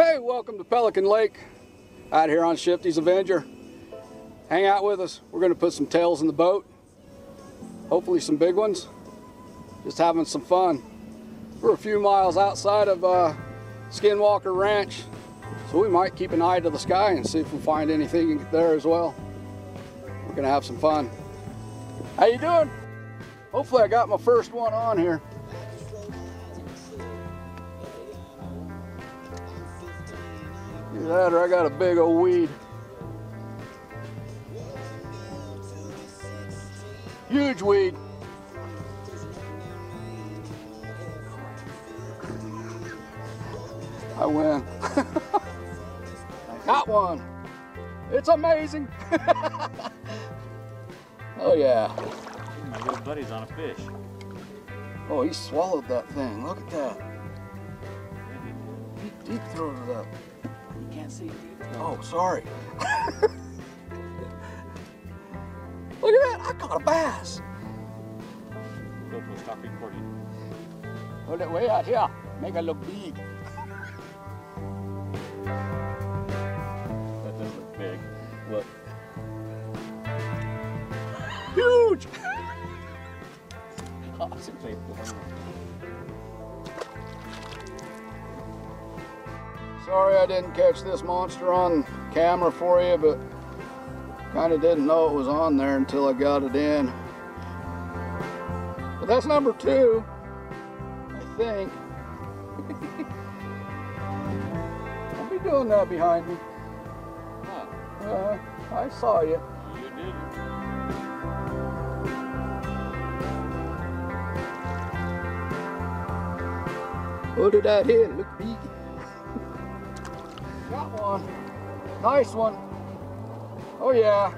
Hey, welcome to Pelican Lake out here on Shifty's Avenger. Hang out with us. We're going to put some tails in the boat. Hopefully some big ones. Just having some fun. We're a few miles outside of uh, Skinwalker Ranch, so we might keep an eye to the sky and see if we find anything there as well. We're going to have some fun. How you doing? Hopefully I got my first one on here. Either that or I got a big old weed. Huge weed. I win. I got one. It's amazing. oh yeah. My little buddy's on a fish. Oh, he swallowed that thing. Look at that. He throated it up. Can't see. Oh, sorry. Look at that. I caught a bass. GoPro, stop recording. Hold it way out here. Make it look big. Sorry I didn't catch this monster on camera for you, but kind of didn't know it was on there until I got it in. But that's number two, I think. Don't be doing that behind me. Huh. Uh, I saw you. You did. What did that hit? Look big. Got one. Nice one. Oh yeah.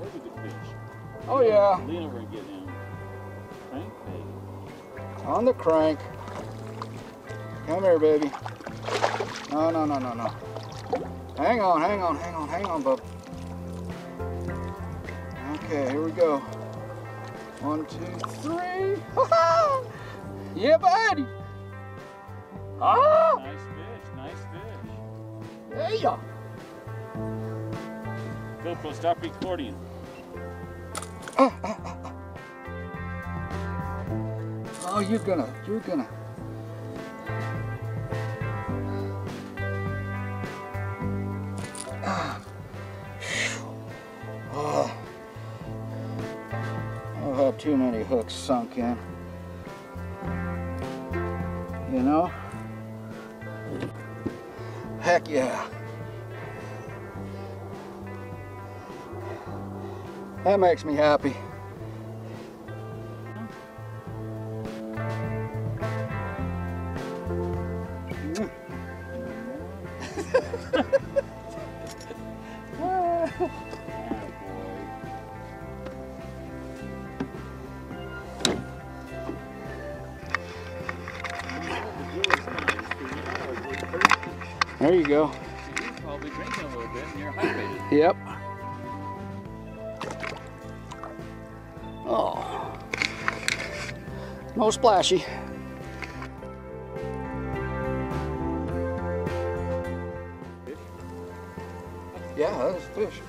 There's a good fish. Oh yeah. Lean over and get him. Crankbait. On the crank. Come here, baby. No, no, no, no, no. Hang on, hang on, hang on, hang on, bub. Okay, here we go. One, two, three. yeah, buddy. Ah, Nice there ya. GoPro, stop recording. Oh, you're gonna, you're gonna. Ah. Oh. I've had too many hooks sunk in. You know? Heck yeah. That makes me happy. There you go. You're probably drinking a little bit and you're hydrated. Yep. Oh. No splashy. Yeah, that's fish.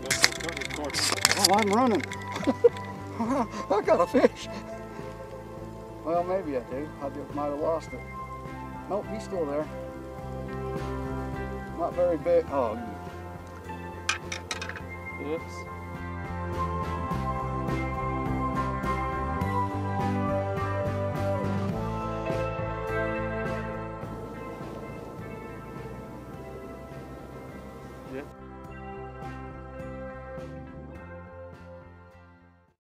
GoPro, start recording. Oh, I'm running. I got a fish. Well, maybe I do. I might have lost it. Nope, he's still there. Not very big. Oh, Oops. Yeah.